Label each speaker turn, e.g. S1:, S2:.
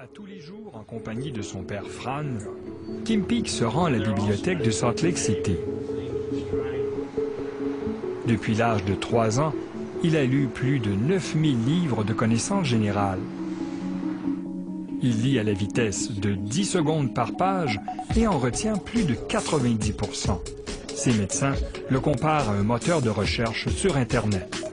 S1: À tous les jours, en compagnie de son père Fran, Kim Peek se rend à la bibliothèque de Salt Lake City. Depuis l'âge de 3 ans, il a lu plus de 9000 livres de connaissances générales. Il lit à la vitesse de 10 secondes par page et en retient plus de 90 %. Ses médecins le comparent à un moteur de recherche sur Internet.